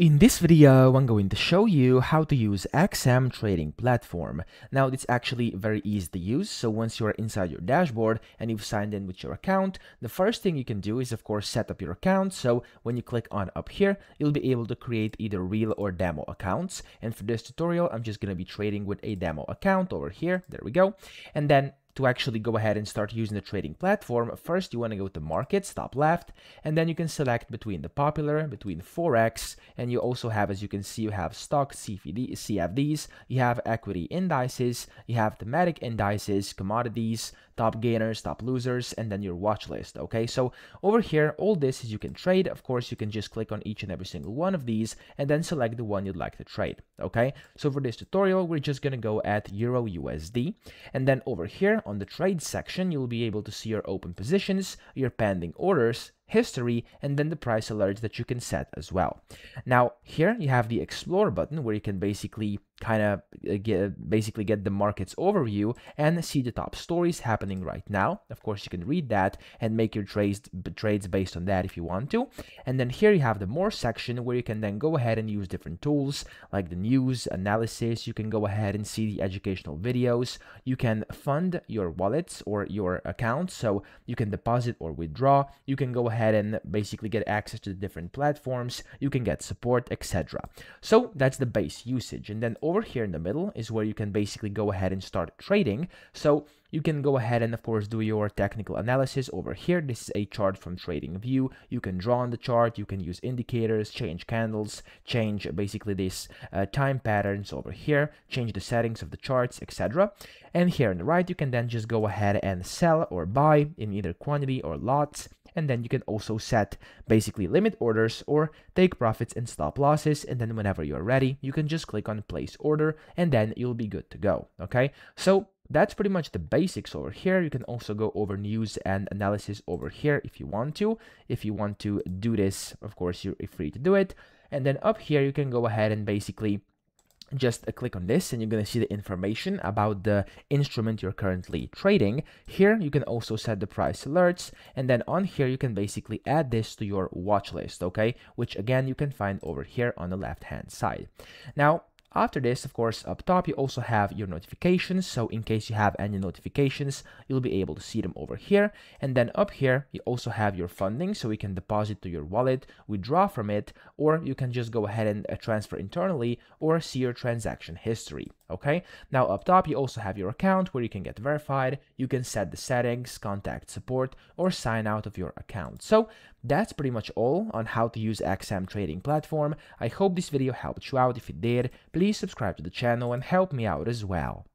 In this video, I'm going to show you how to use XM Trading Platform. Now, it's actually very easy to use. So once you're inside your dashboard and you've signed in with your account, the first thing you can do is, of course, set up your account. So when you click on up here, you'll be able to create either real or demo accounts. And for this tutorial, I'm just going to be trading with a demo account over here. There we go. And then to actually go ahead and start using the trading platform, first you want to go to markets, top left, and then you can select between the popular, between Forex, and you also have, as you can see, you have stock CFD, CFDs, you have equity indices, you have thematic indices, commodities, top gainers, top losers, and then your watch list. Okay, so over here, all this is you can trade. Of course, you can just click on each and every single one of these and then select the one you'd like to trade. Okay, so for this tutorial, we're just going to go at Euro USD. And then over here on the trade section, you'll be able to see your open positions, your pending orders, history, and then the price alerts that you can set as well. Now, here you have the explore button where you can basically kind of uh, get basically get the market's overview and see the top stories happening right now. Of course, you can read that and make your trades trades based on that if you want to. And then here you have the more section where you can then go ahead and use different tools like the news analysis. You can go ahead and see the educational videos. You can fund your wallets or your accounts, so you can deposit or withdraw. You can go ahead ahead and basically get access to the different platforms, you can get support, etc. So that's the base usage. And then over here in the middle is where you can basically go ahead and start trading. So you can go ahead and of course do your technical analysis over here. This is a chart from TradingView. You can draw on the chart, you can use indicators, change candles, change basically this uh, time patterns over here, change the settings of the charts, etc. And here on the right, you can then just go ahead and sell or buy in either quantity or lots and then you can also set basically limit orders or take profits and stop losses and then whenever you're ready you can just click on place order and then you'll be good to go okay so that's pretty much the basics over here. You can also go over news and analysis over here if you want to. If you want to do this, of course, you're free to do it. And then up here, you can go ahead and basically just uh, click on this and you're going to see the information about the instrument you're currently trading. Here you can also set the price alerts and then on here you can basically add this to your watch list, okay? Which again you can find over here on the left hand side. Now after this, of course, up top, you also have your notifications. So in case you have any notifications, you'll be able to see them over here. And then up here, you also have your funding. So you can deposit to your wallet, withdraw from it, or you can just go ahead and uh, transfer internally or see your transaction history. Okay. Now up top, you also have your account where you can get verified. You can set the settings, contact support, or sign out of your account. So that's pretty much all on how to use XM trading platform. I hope this video helped you out. If it did, please subscribe to the channel and help me out as well.